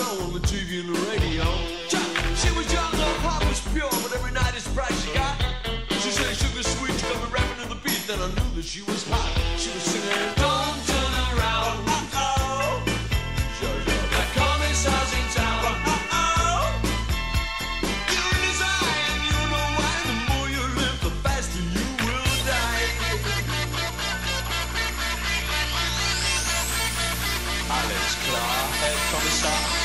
show on the TV and the radio. She was young, her heart was pure, but every night is bright she got. She said, sugar sweet, she got me rapping to the beat. Then I knew that she was hot. She was singing, Don't turn around. Uh oh. The commissar's in town. Oh. You and his eye, and you know why. The more you live, the faster you will die. Alles klar, Herr Kommissar.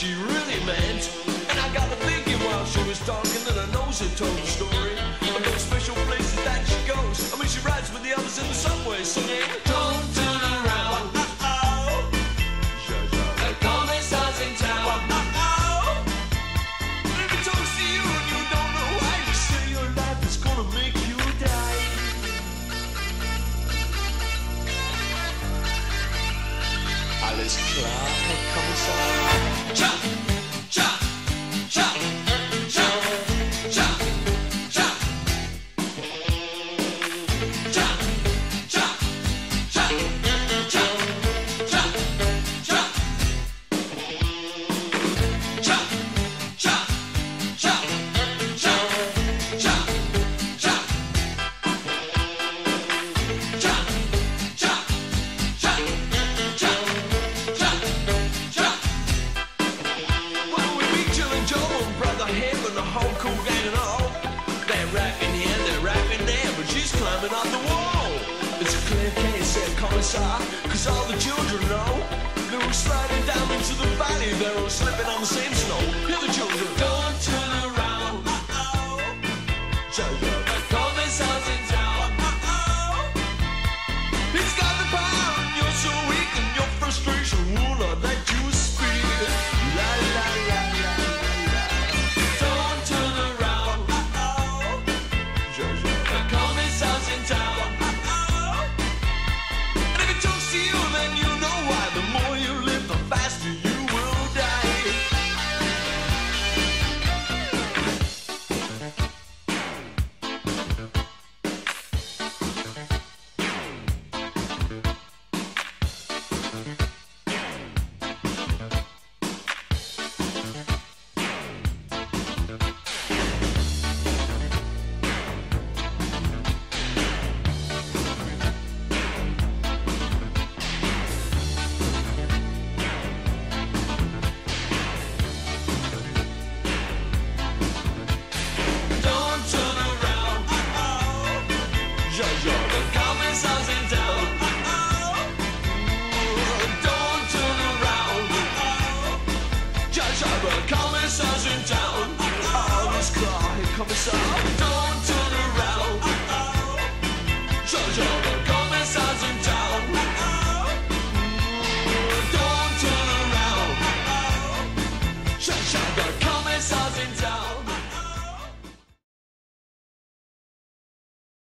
She really meant. And I got to thinking while she was talking that I nose had told the story those special places that she goes. I mean, she rides with the others in the subway singing, Don't Commissar, cause all the children know. They're all sliding down into the valley, they're all slipping on the same snow. Hear the children, don't turn around. Uh-oh. Herr